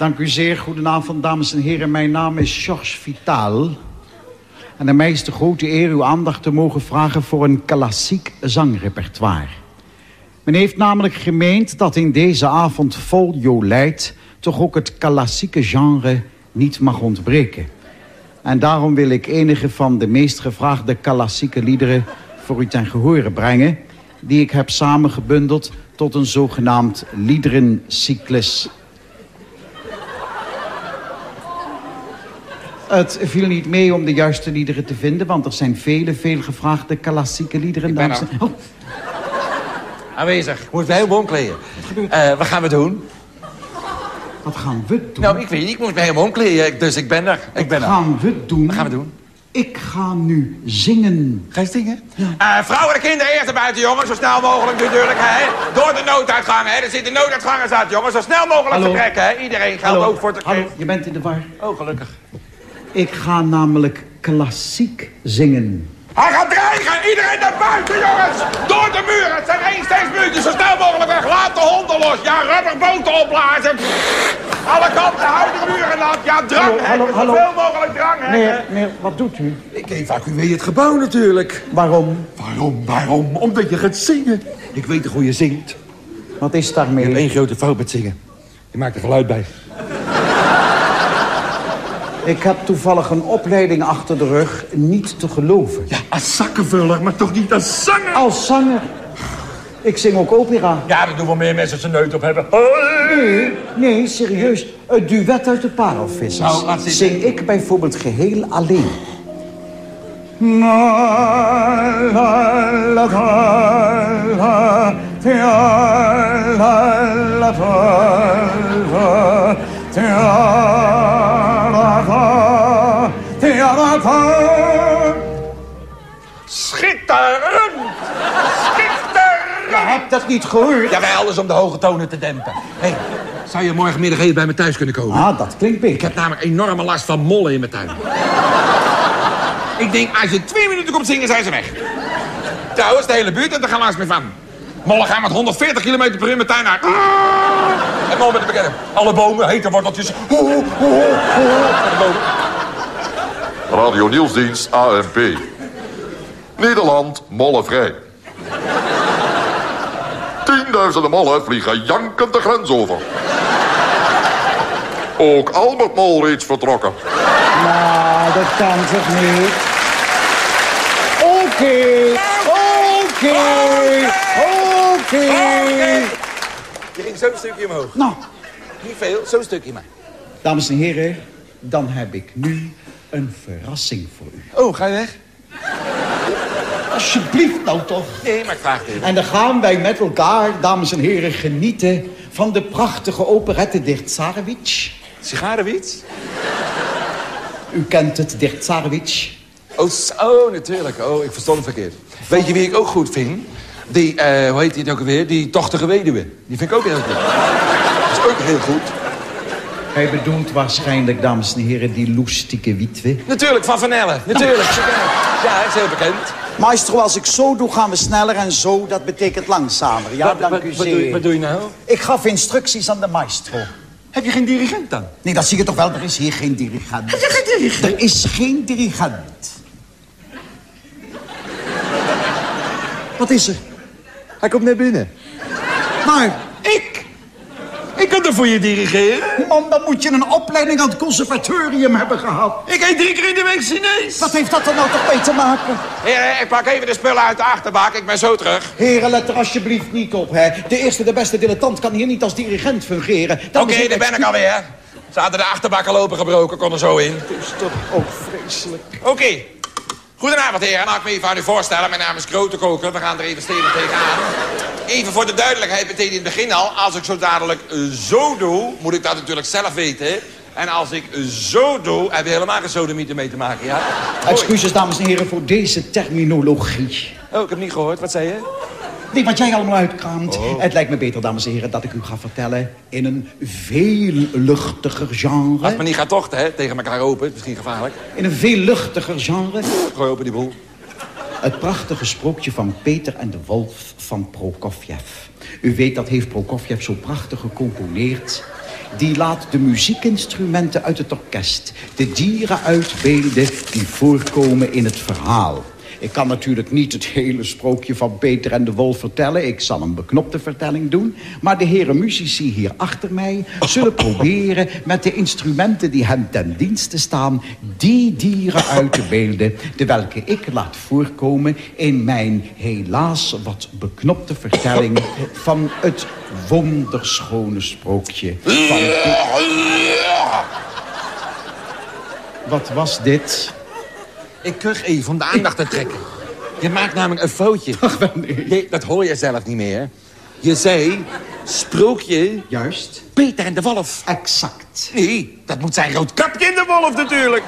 Dank u zeer. Goedenavond, dames en heren. Mijn naam is Georges Vital. En de de grote eer uw aandacht te mogen vragen voor een klassiek zangrepertoire. Men heeft namelijk gemeend dat in deze avond vol Jolijt... toch ook het klassieke genre niet mag ontbreken. En daarom wil ik enige van de meest gevraagde klassieke liederen... voor u ten gehore brengen... die ik heb samengebundeld tot een zogenaamd liederencyclus Het viel niet mee om de juiste liederen te vinden... want er zijn vele, veel gevraagde klassieke liederen. Ik ben Oh, Aanwezig. Moet mij helemaal omkleden. Wat gaan we doen? wat gaan we doen? Nou, ik weet niet. Ik moest mij helemaal omkleden. Dus ik ben er. Ik ben wat er. gaan we doen? Wat gaan we doen? Ik ga nu zingen. Ga je zingen? Eh, vrouwen en kinderen eerst naar buiten, jongens. Zo snel mogelijk natuurlijk, hè. Door de nooduitgang, hè. Er zitten nooduitgangers uit, jongens. Zo snel mogelijk vertrekken, hè. Iedereen geldt ook voor het... Hallo, je bent in de war. Oh, gelukkig. Ik ga namelijk klassiek zingen. Hij gaat dreigen! Iedereen naar buiten, jongens! Door de muren! Het zijn één steeds. Zo snel mogelijk weg. Laat de honden los. Ja, rubberboten opblazen. Alle kanten, hou de muren nat. Ja, drang, Hallo, hallo. Zoveel mogelijk drang, hè. Meneer, meneer, wat doet u? Ik evacueer het gebouw natuurlijk. Waarom? Waarom, waarom? Omdat je gaat zingen. Ik weet toch hoe je zingt? Wat is Je daarmee? hebt één grote fout met zingen. Je maakt er geluid bij. Ik heb toevallig een opleiding achter de rug niet te geloven. Ja, als zakkenvuller, maar toch niet als zanger. Als zanger. Ik zing ook opera. Ja, dat doen wel meer mensen zijn neut op hebben. Nee, nee, serieus. Het duet uit de parelvissers. Nou, laat. Zing ik bijvoorbeeld geheel alleen. Dat niet gehoord. Jawel, dus om de hoge tonen te dempen. Hé, zou je morgenmiddag even bij me thuis kunnen komen? Ah, dat klinkt Ik beter. heb namelijk enorme last van mollen in mijn tuin. Ik denk, als je twee minuten komt zingen, zijn ze weg. Trouwens, de hele buurt heeft er gaan last mee van. Mollen gaan met 140 km per uur met tuin uit. En mollen met de bekennen. Alle bomen, hete worteltjes. Radio Nieuwsdienst ANP. Nederland mollenvrij. Tienduizenden mollen vliegen jankend de grens over. Ook Albert Mol reeds vertrokken. Nou, dat kan toch niet? Oké, oké, oké. Je ging zo'n stukje omhoog. Nou, Niet veel, zo'n stukje maar. dames en heren, dan heb ik nu een verrassing voor u. Oh, ga je weg? Alsjeblieft nou toch. Nee, maar ik vraag het even. En dan gaan wij met elkaar, dames en heren, genieten van de prachtige operette Dirtsarevich. Sigarenwiet? U kent het, Dirtsarevich. Oh, oh, natuurlijk. Oh, ik verstond het verkeerd. Weet je wie ik ook goed vind? Die, eh, hoe heet die het ook alweer? Die tochtige weduwe. Die vind ik ook heel goed. Dat is ook heel goed. Hij bedoelt waarschijnlijk, dames en heren, die loestieke witwe. Natuurlijk, van Van Elle. Natuurlijk. Ja, hij is heel bekend. Maestro, als ik zo doe, gaan we sneller en zo, dat betekent langzamer. Ja, Wat- dank wat, u wat, doe, wat doe je nou? Ik gaf instructies aan de maestro. Heb je geen dirigent dan? Nee, dat zie je toch wel, er is hier geen dirigent. Heb je geen dirigent? Er is geen dirigent. Wat is er? Hij komt net binnen. Maar, Ik? Voor je dirigeren. man, dan moet je een opleiding aan het conservatorium hebben gehad. Ik eet drie keer in de week Chinees. Wat heeft dat er nou toch mee te maken? Heren, ik pak even de spullen uit de achterbak. Ik ben zo terug. Heren, let er alsjeblieft niet op, hè. De eerste, de beste dilettant kan hier niet als dirigent fungeren. Oké, daar ben ik alweer. Ze hadden de achterbak al opengebroken, kon er zo in. Het is toch ook vreselijk. Oké. Goedenavond, heren. Laat ik me even aan u voorstellen. Mijn naam is Grote Koker. We gaan er even stevig tegenaan. Even voor de duidelijkheid, meteen in het begin al. Als ik zo dadelijk eh, zo doe, moet ik dat natuurlijk zelf weten. En als ik eh, zo doe, heb je helemaal geen sodemieter mee te maken, ja? Excuses, dames en heren, voor deze terminologie. Oh, ik heb niet gehoord. Wat zei je? Nee, wat jij allemaal uitkraamt. Het lijkt me beter, dames en heren, dat ik u ga vertellen... in een veel luchtiger genre. het maar niet gaat tochten, hè? Tegen elkaar open. is misschien gevaarlijk. In een veel luchtiger genre. Gooi open die boel. Het prachtige sprookje van Peter en de Wolf van Prokofjev. U weet, dat heeft Prokofjev zo prachtig gecomponeerd. die laat de muziekinstrumenten uit het orkest... de dieren uitbeelden die voorkomen in het verhaal. Ik kan natuurlijk niet het hele sprookje van Peter en de Wolf vertellen. Ik zal een beknopte vertelling doen. Maar de heren muzici hier achter mij zullen proberen... met de instrumenten die hen ten dienste staan... die dieren uit te beelden... de welke ik laat voorkomen in mijn helaas wat beknopte vertelling... van het wonderschone sprookje van... Wat was dit? Ik kuch even om de aandacht te trekken. Je maakt namelijk een foutje. Ach, wel nee. Je- dat hoor je zelf niet meer. Je zei, sprookje, Juist. Peter en de Wolf. Exact. Nee, dat moet zijn roodkapje in de Wolf natuurlijk.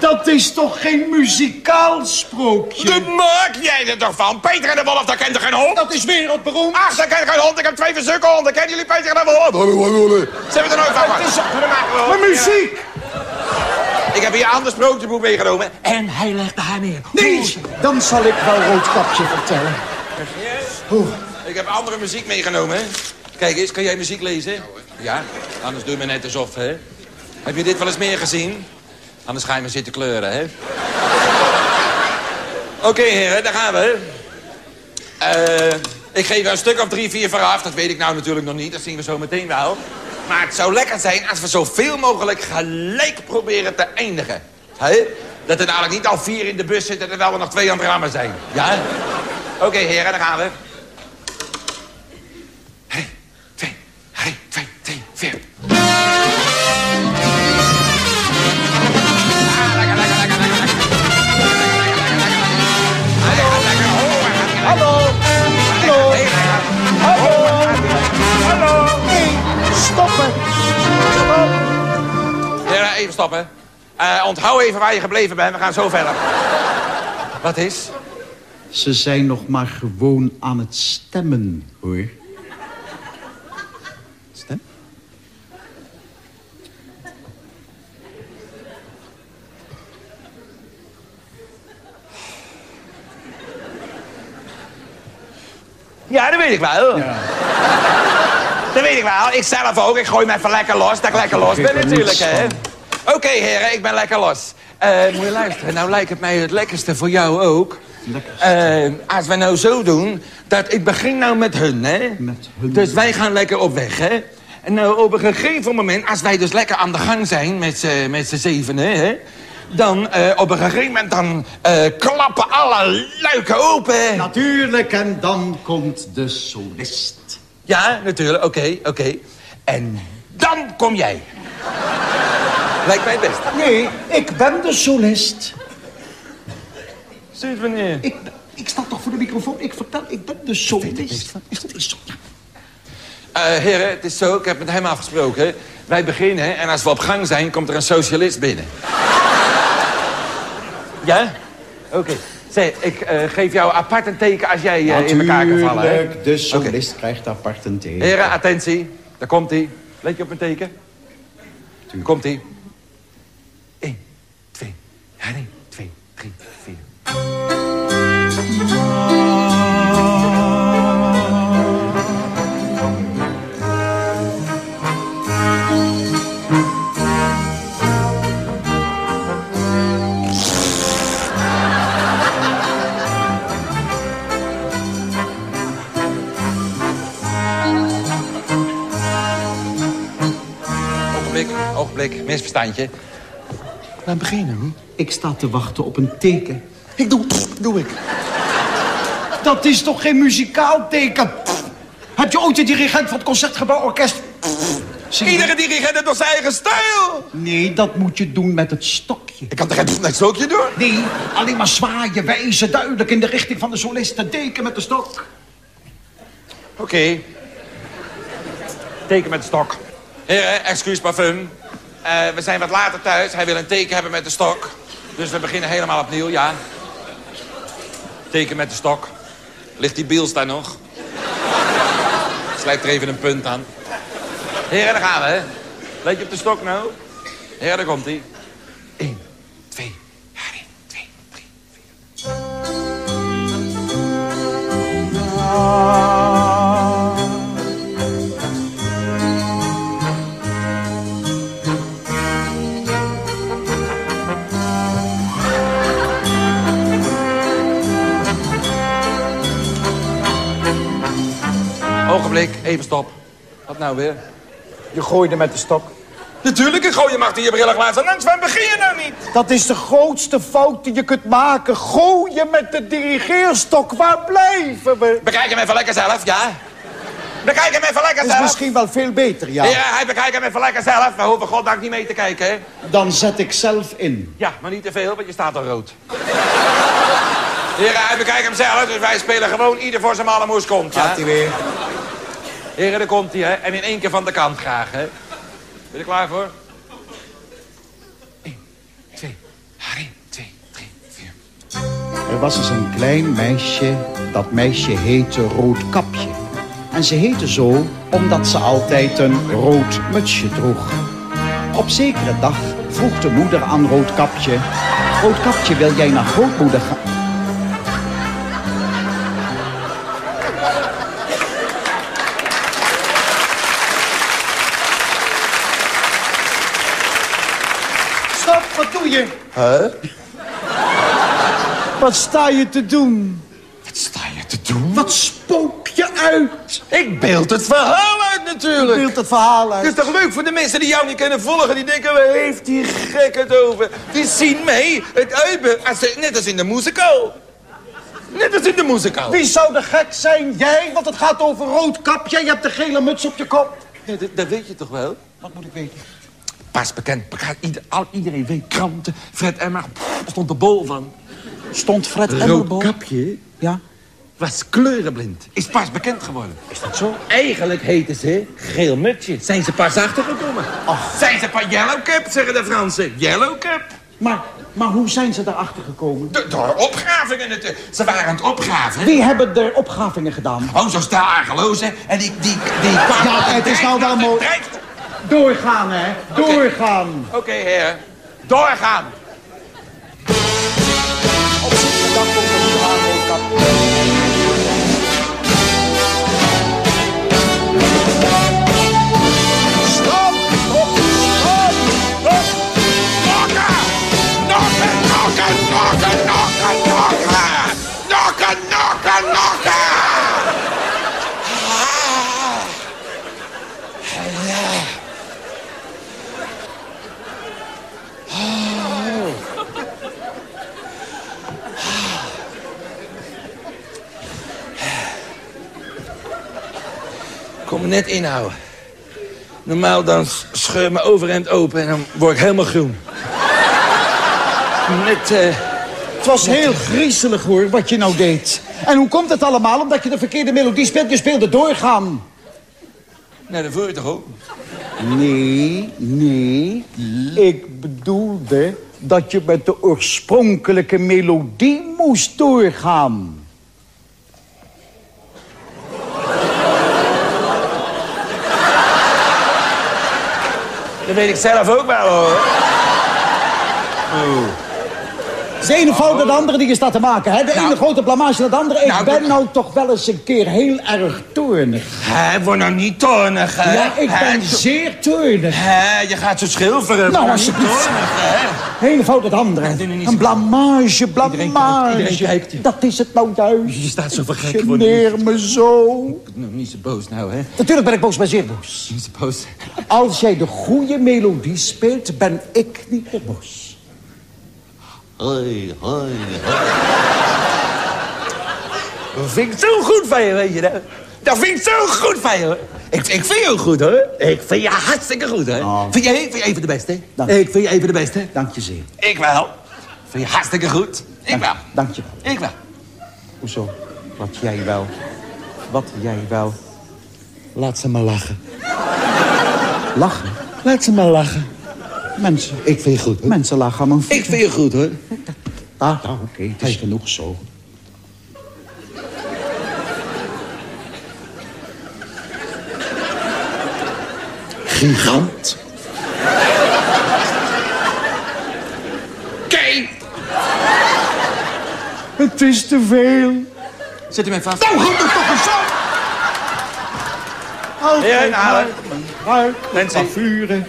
Dat is toch geen muzikaal sprookje? Dat maak jij er toch van? Peter en de Wolf, daar kent er geen hond. Dat is wereldberoemd. Ach, daar kent geen hond. Ik heb twee verzukkelhonden. Kennen jullie Peter en de Wolf? Ze hebben er nooit van. Dat maken we muziek! Ik heb hier een ander sprookjeboek meegenomen. En hij legt haar neer. Nee, dan zal ik wel Roodkapje vertellen. Ik heb andere muziek meegenomen. Kijk eens, kan jij muziek lezen? Ja, anders doe je me net alsof, hè. Heb je dit wel eens meer gezien? Anders ga je me zitten kleuren, hè. Oké, heren, daar gaan we. Eh, ik geef een stuk of drie, vier vooraf. Dat weet ik nou natuurlijk nog niet. Dat zien we zo meteen wel. Maar het zou lekker zijn als we zoveel mogelijk gelijk proberen te eindigen. Hè? Dat er dadelijk niet al vier in de bus zitten... terwijl er nog twee aan het rammen zijn. Ja? Oké, heren, daar gaan we. Even stoppen. Eh, onthoud even waar je gebleven bent. We gaan zo verder. Wat is? Ze zijn nog maar gewoon aan het stemmen, hoor. Stem? Ja, dat weet ik wel. Dat weet ik wel. Ik zelf ook. Ik gooi me even lekker los. Dat ik lekker los ben natuurlijk, hè. Oké, heren. Ik ben lekker los. Eh, moet je luisteren. Nou lijkt het mij het lekkerste voor jou ook. Eh, als we nou zo doen, dat ik begin nou met hun, hè? Met hun. Dus wij gaan lekker op weg, hè? En nou, op een gegeven moment, als wij dus lekker aan de gang zijn met z'n zevenen, hè? Dan, eh, op een gegeven moment, dan klappen alle luiken open. Natuurlijk, en dan komt de solist. Ja, natuurlijk, oké, oké. En dan kom jij. Lijkt mij het best. Nee, ik ben de solist. Sinds wanneer? Ik, ik sta toch voor de microfoon. Ik vertel, ik ben de solist. Dat is zo. ja. Eh, heren, het is zo, ik heb met hem afgesproken. Wij beginnen en als we op gang zijn, komt er een socialist binnen. ja? Oké. Zeg, ik eh, geef jou apart een teken als jij eh, in elkaar kan vallen. Hè? Natuurlijk, de solist krijgt apart een teken. Heren, attentie. Daar komt hij. Let je op mijn teken? Komt hij. 1, 2, 1, 2, 3, 4. Ogenblik, ogenblik, misverstandje. We beginnen. Ik sta te wachten op een teken. Ik doe, doe ik. Dat is toch geen muzikaal teken? Heb je ooit de dirigent van het Concertgebouworkest? Iedere dirigent heeft zijn eigen stijl. Nee, dat moet je doen met het stokje. Ik kan toch geen net stokje doen? Nee, alleen maar zwaaien, wijzen, duidelijk in de richting van de solist. De deken met de stok. Oké. Teken met de stok. Heren, excuus parfum. Eh, we zijn wat later thuis. Hij wil een teken hebben met de stok. Dus we beginnen helemaal opnieuw, ja. Teken met de stok. Ligt die biels daar nog? Slijt er even een punt aan. Heren, daar gaan we. Let je op de stok nou? Heren, daar komt hij. Ogenblik, even stop. Wat nou weer? Je gooide met de stok. Natuurlijk, ik gooi je mag die je brillen glazen. En Waarom begin je nou niet? Dat is de grootste fout die je kunt maken. Gooien met de dirigeerstok. Waar blijven we? Bekijk hem even lekker zelf, ja? Bekijk hem even lekker Dat is zelf. misschien wel veel beter, ja. Ja, hij bekijkt hem even lekker zelf. We hoeven goddank niet mee te kijken, hè? Dan zet ik zelf in. Ja, maar niet te veel, want je staat al rood. Heren, hij bekijkt hem zelf, dus wij spelen gewoon ieder voor zijn malle moes komt, ja? Gaat hij weer. Heren, daar komt hij, hè? En in één keer van de kant graag, hè? Ben je klaar voor? Eén, twee, Harry, twee, drie, vier. Er was eens een klein meisje. Dat meisje heette Roodkapje. En ze heette zo omdat ze altijd een rood mutsje droeg. Op zekere dag vroeg de moeder aan Roodkapje... Roodkapje, wil jij naar grootmoeder gaan? Huh? Wat sta je te doen? Wat sta je te doen? Wat spook je uit? Ik beeld het verhaal uit natuurlijk. Beeld het verhaal Het uit. is toch leuk voor de mensen die jou niet kunnen volgen? Die denken, waar heeft die gek het over? Die zien mee het uitbe... Net als in de musical. Net als in de musical. Wie zou de gek zijn? Jij? Want het gaat over Roodkapje. Je hebt de gele muts op je kop. Ja, dat, dat weet je toch wel? Wat moet ik weten? Pas bekend. bekend. Ieder, al, iedereen weet kranten. Fred Emmer pff, stond er bol van. Stond Fred Emmerbol? Roodkapje Ja. was kleurenblind. Is pas bekend geworden. Is dat zo? Eigenlijk heten ze geel mutje. Zijn ze pas achtergekomen. Zijn ze pas yellow cap, zeggen de Fransen. Yellow cap. Maar, maar hoe zijn ze daarachter gekomen? Do- door opgravingen natuurlijk. Ze waren aan het opgraven. Wie hebben er opgravingen gedaan? Oh, zo stel argelozen. En die, die, die kwamen... Ja, het is nou wel mooi. Dreigt- Doorgaan, hè? Doorgaan. Oké, heer. Doorgaan. Net inhouden. Normaal dan scheur mijn overhemd open en dan word ik helemaal groen. Net, eh... Het was heel griezelig hoor, wat je nou deed. En hoe komt het allemaal? Omdat je de verkeerde melodie speelt. Je speelde doorgaan. Nou, dat voel je toch ook? Nee, nee. Ik bedoelde dat je met de oorspronkelijke melodie moest doorgaan. Dat weet ik zelf ook wel, hoor. Is de ene fout naar de andere die je staat te maken. Hè? De Nou. ene grote blamage naar de andere. Ik Nou, ben dat- nou toch wel eens een keer heel erg toornig. Hé, word nou niet toornig, hè? Ja, ik ben zeer toornig. Hè, je gaat zo schilferen. Nou, nou niet alsjeblieft. toornig, hè? Ene fout naar de andere. Een blamage, blamage. iedereen kijkt je. Dat is het nou juist. Je staat zo vergek. Niet, Geneer me zo. nou, niet zo boos nou, hè? Natuurlijk ben ik boos, maar zeer boos. Niet zo boos. Als jij de goede melodie speelt, ben ik niet boos. Hoi, hoi, Dat vind ik zo goed van je, weet je dat? Dat vind ik zo goed van je, hoor. Ik, ik vind je goed, hoor. Ik vind je hartstikke goed, hè? Oh. Vind, jij, vind je even de beste? Dank. Ik vind je even de beste. Dank je zeer. Ik wel. Vind je hartstikke goed. Ik Dank, wel. dank je wel. Ik wel. Hoezo? Wat jij wel. Wat jij wel. Laat ze maar lachen. Lachen. Laat ze maar lachen. Mensen. Ik vind je goed, hoor. Mensen lachen aan mijn Ik vind je goed, hoor. Ah, nou, oké. het is genoeg zo. Gigant. Kijk! Het is te veel. Zet u mij vast. Nou, houd het toch eens op! Altijd Ja, nou, maar mijn buik, Mensen. van vuren.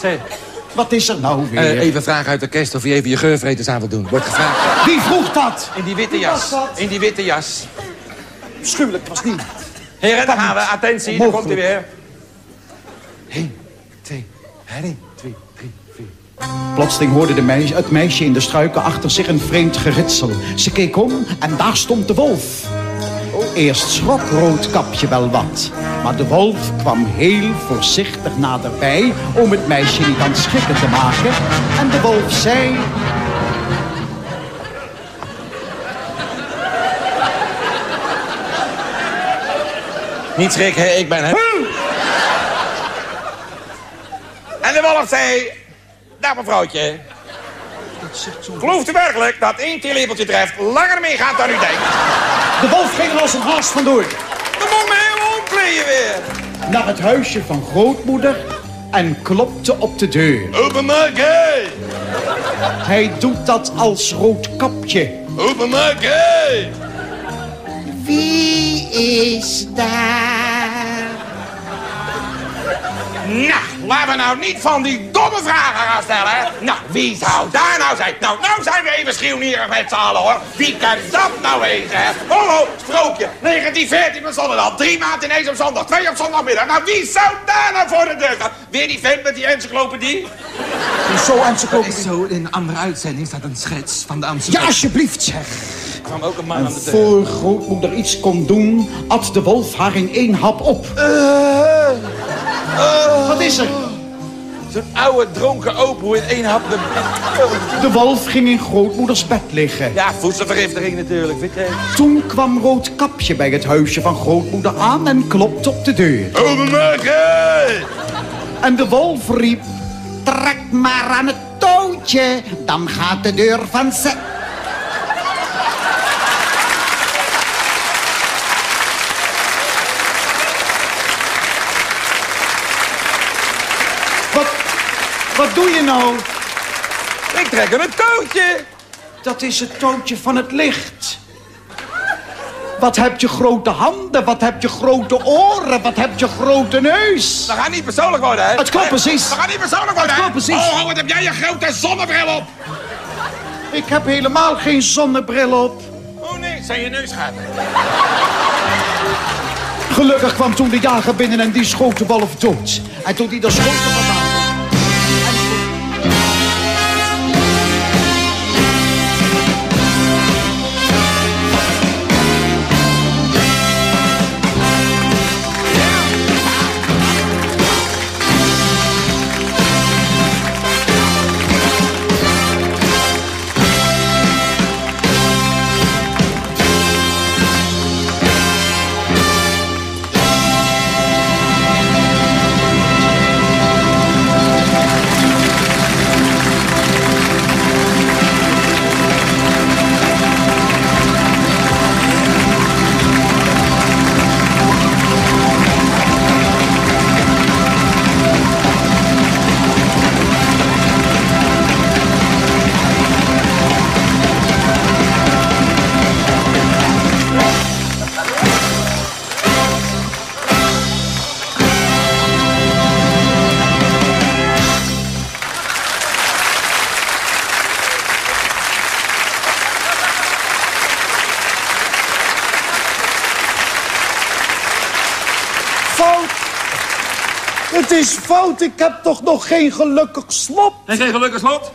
Zeg, Wat is er nou weer? eh, even vragen uit de orkest of je even je geurvreters aan wil doen. Wordt gevraagd. Wie vroeg dat? In die witte jas. In die witte jas. Schuwelijk was niet. Heren, daar gaan we. Attentie, daar komt hij weer. 1, 2, 1, 2, 3, 4. Plotseling hoorde de meisje, het meisje in de struiken achter zich een vreemd geritsel. Ze keek om en daar stond de wolf. Eerst schrok Roodkapje wel wat. Maar de wolf kwam heel voorzichtig naderbij om het meisje niet aan schrikken te maken. En de wolf zei... Niet schrikken, ik ben het. En de wolf zei... Dag mevrouwtje. Gelooft u werkelijk dat één theelepeltje treft langer meegaat dan u denkt? De wolf ging er als een haast vandoor. Dan moet me helemaal omkleden weer. Naar het huisje van grootmoeder en klopte op de deur. Openmaken! Hij doet dat als Roodkapje. Openmaken! Wie is daar? Nou, laten we nou niet van die domme vragen gaan stellen. Nou, wie zou daar nou zijn? Nou, nou zijn we even schreeuwnierig met z'n allen, hoor. Wie kan dat nou wezen, hè? Ho, ho, sprookje. 1914 met zondag. Drie maanden ineens op zondag. Twee op zondagmiddag. Nou, wie zou daar nou voor de deur gaan? Weer die vent met die encyclopedie? Zo encyclopedie. zo, in een andere uitzending staat een schets van de Amsterdam. Ja, alsjeblieft zeg. Er kwam ook een man aan de deur. Voor grootmoeder iets kon doen, at de wolf haar in één hap op. Wat is er? Zo'n oude dronken open in één hap de... De wolf ging in grootmoeders bed liggen. Ja, voedselvergiftiging natuurlijk, weet je. Toen kwam Roodkapje bij het huisje van grootmoeder aan en klopte op de deur. Openmaken! En de wolf riep... Trek maar aan het touwtje, dan gaat de deur van wat doe je nou? Ik trek aan het touwtje. Dat is het touwtje van het licht. Wat heb je grote handen, wat heb je grote oren, wat heb je grote neus. We gaan niet persoonlijk worden, hè? Het klopt precies. We gaan niet persoonlijk worden, Het klopt precies. Oh, wat heb jij je grote zonnebril op? Ik heb helemaal geen zonnebril op. Oh nee, zijn je neus gaat. Gelukkig kwam toen de jager binnen en die schoot de wolf dood. En toen die de schoten is fout, ik heb toch nog geen gelukkig slot? En geen gelukkig slot?